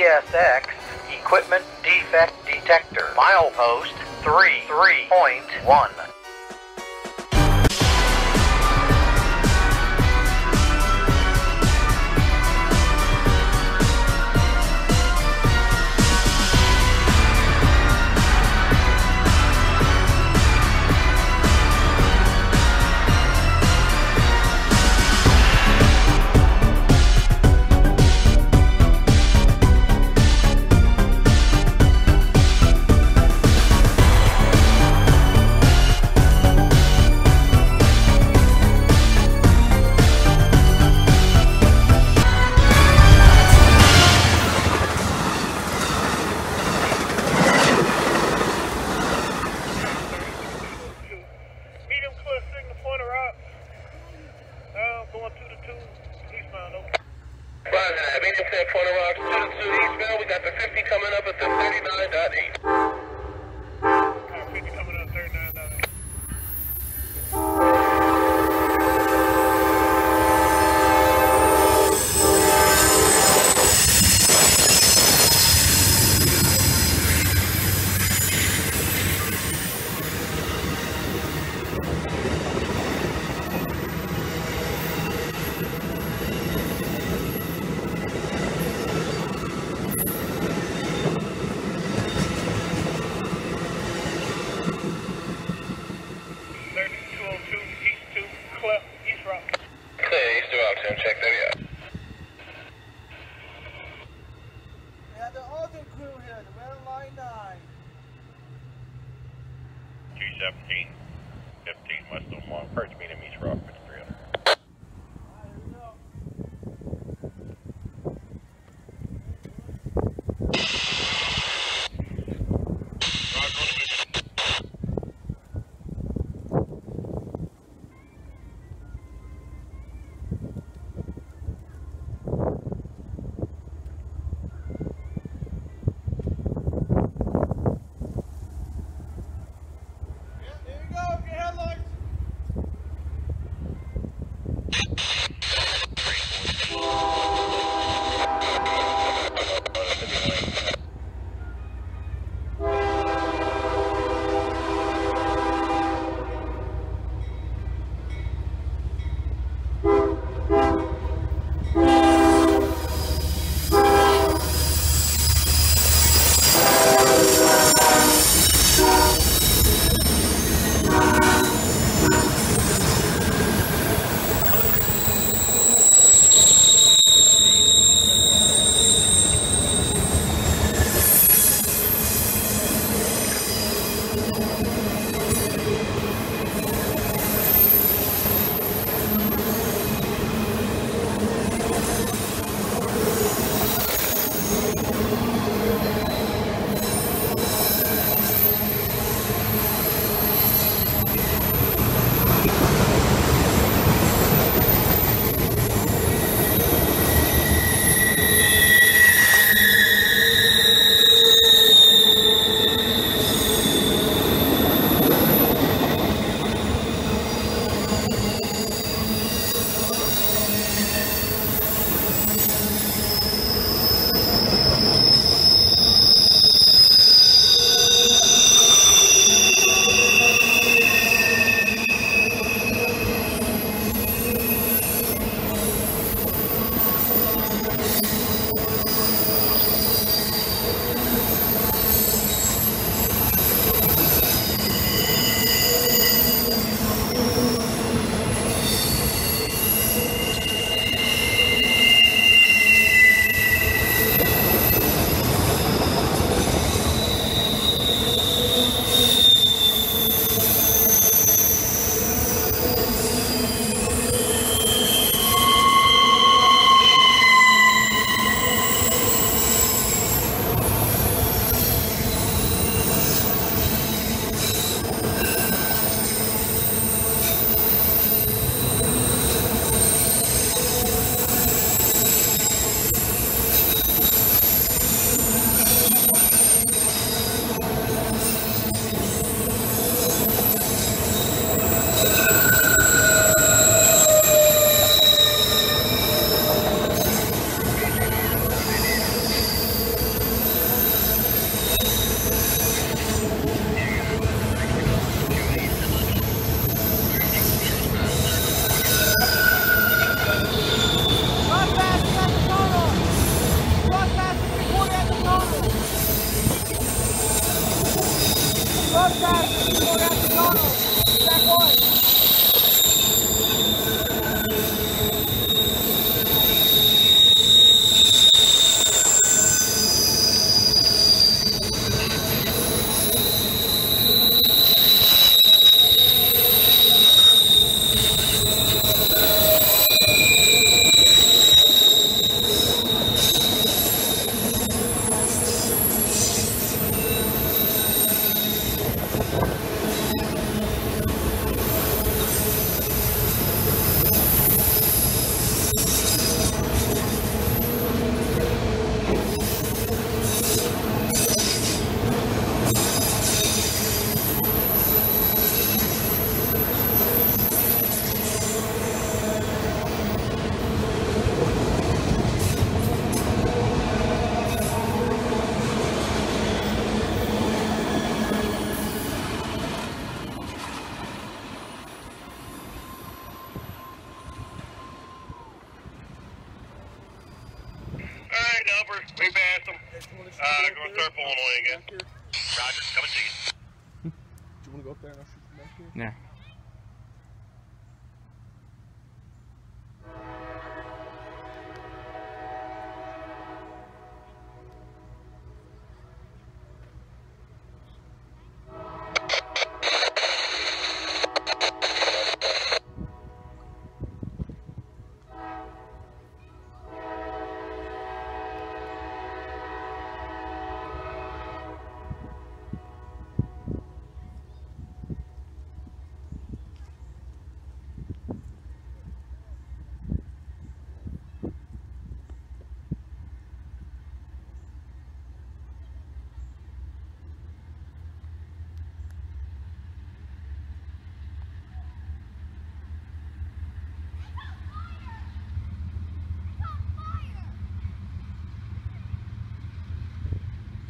CSX Equipment Defect Detector. Milepost 33.1.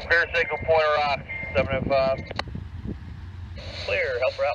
Clear signal pointer off, 705. Clear, help her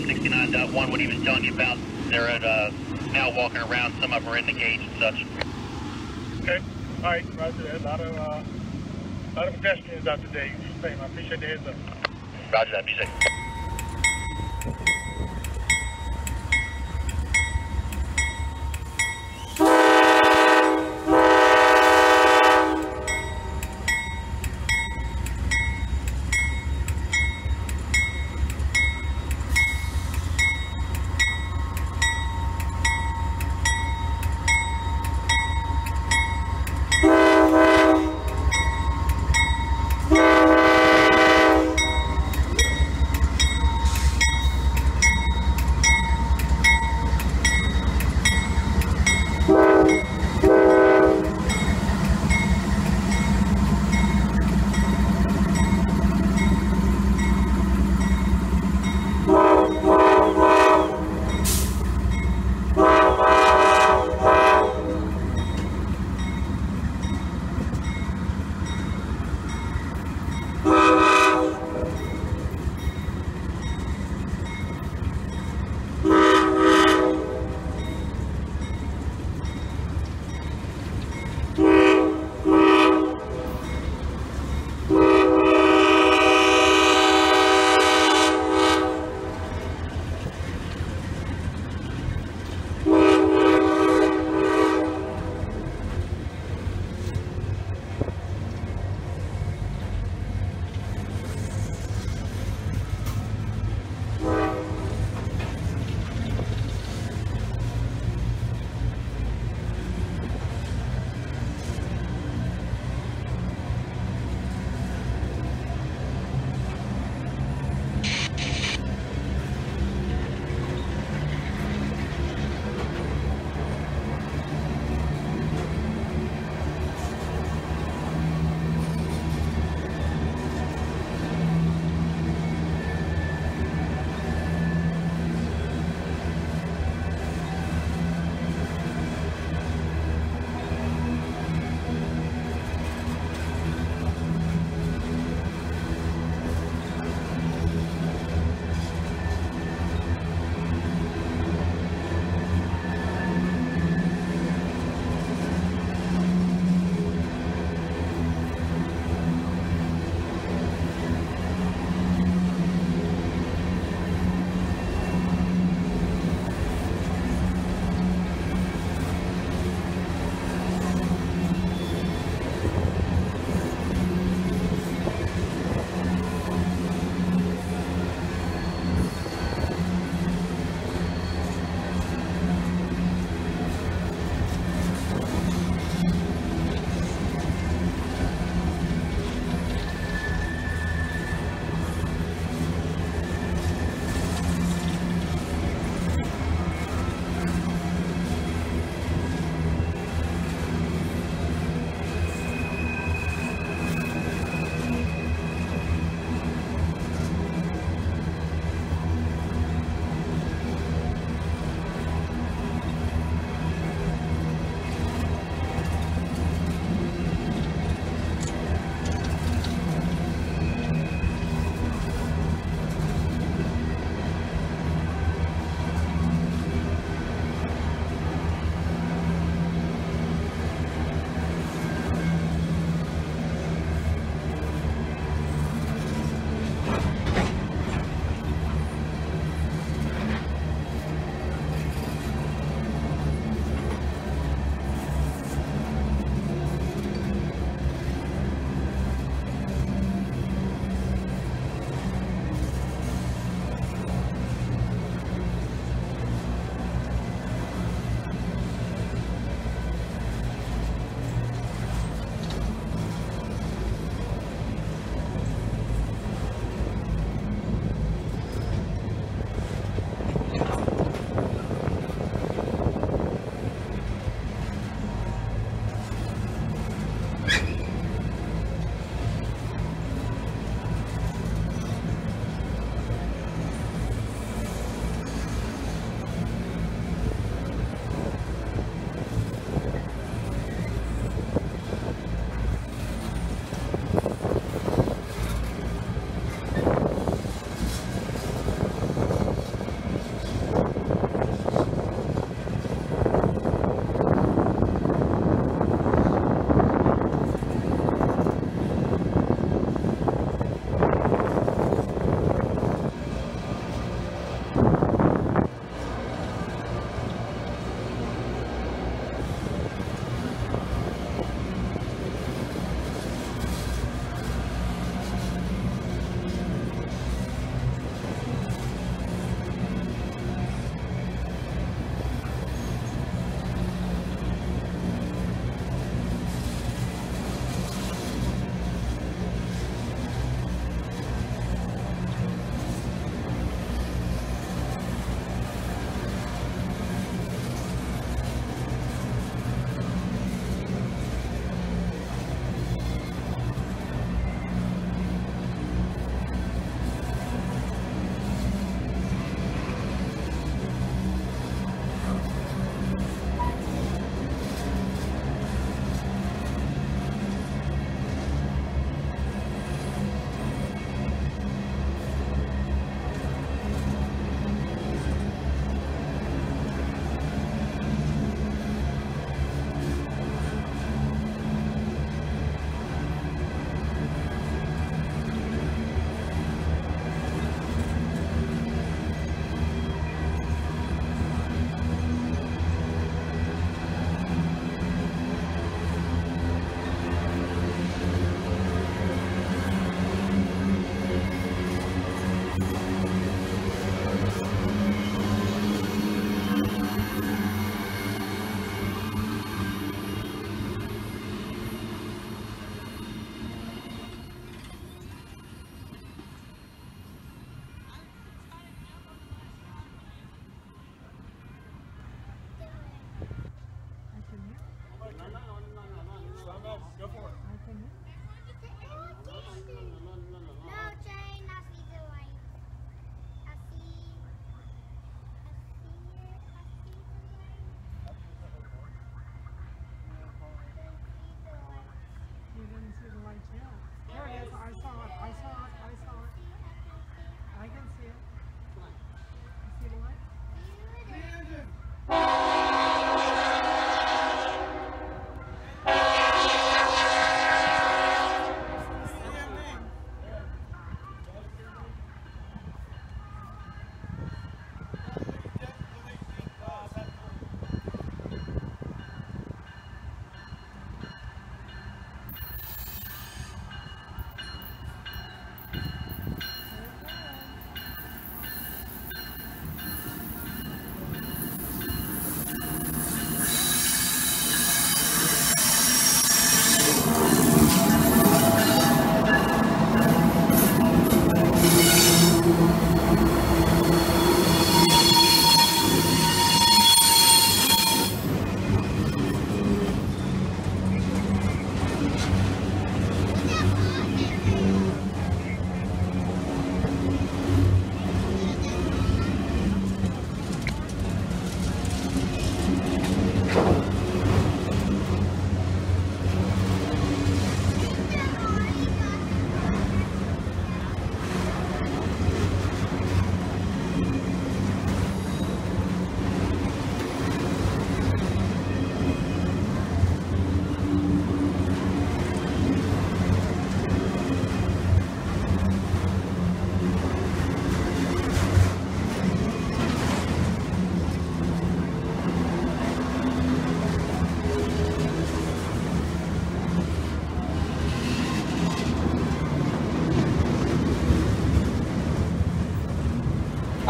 there 69.1, what he was telling you about, they're at, uh, now walking around. Some of them are in the gauge and such. Okay. All right, roger that. A lot of, uh, a lot of pedestrians out today. I appreciate the heads up. Roger that, be safe.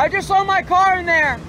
I just saw my car in there.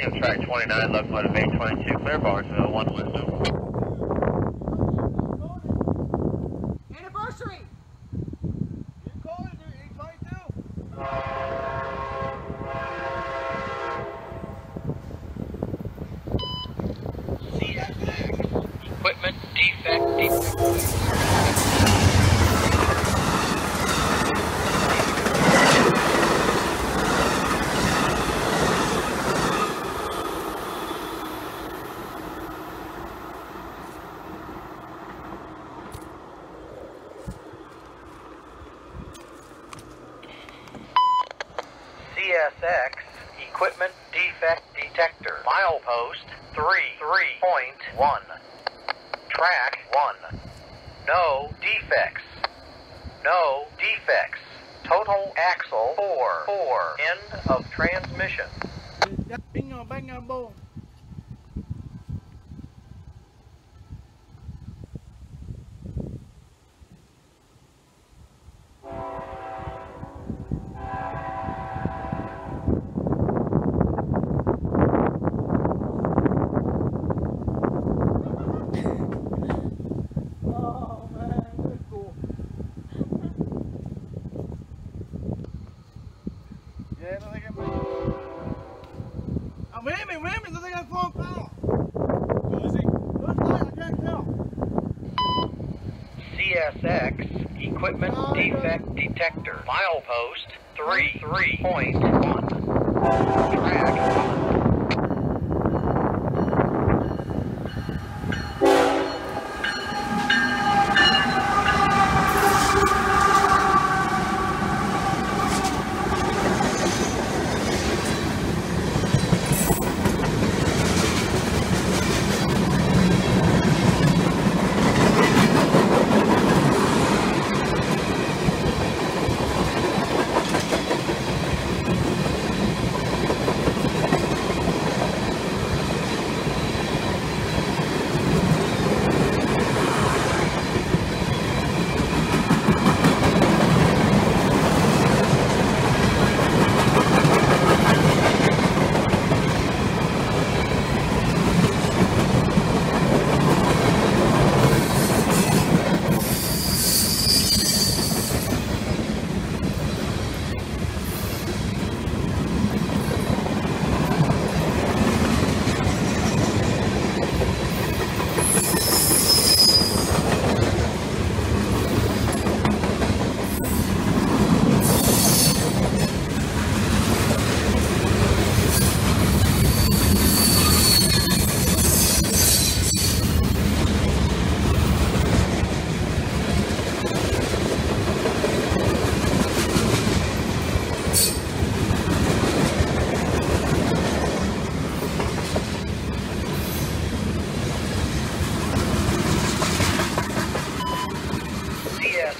Track 29, left foot of 822, clear Barnesville, 1 Wisdom. Total 4. 4. End of transmission.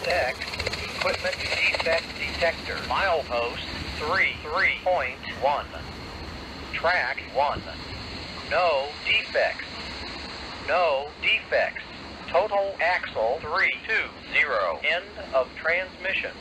CSX Equipment Defect Detector. Milepost 33.1. Track 1. No defects. No defects. Total axle three. 320. End of transmission.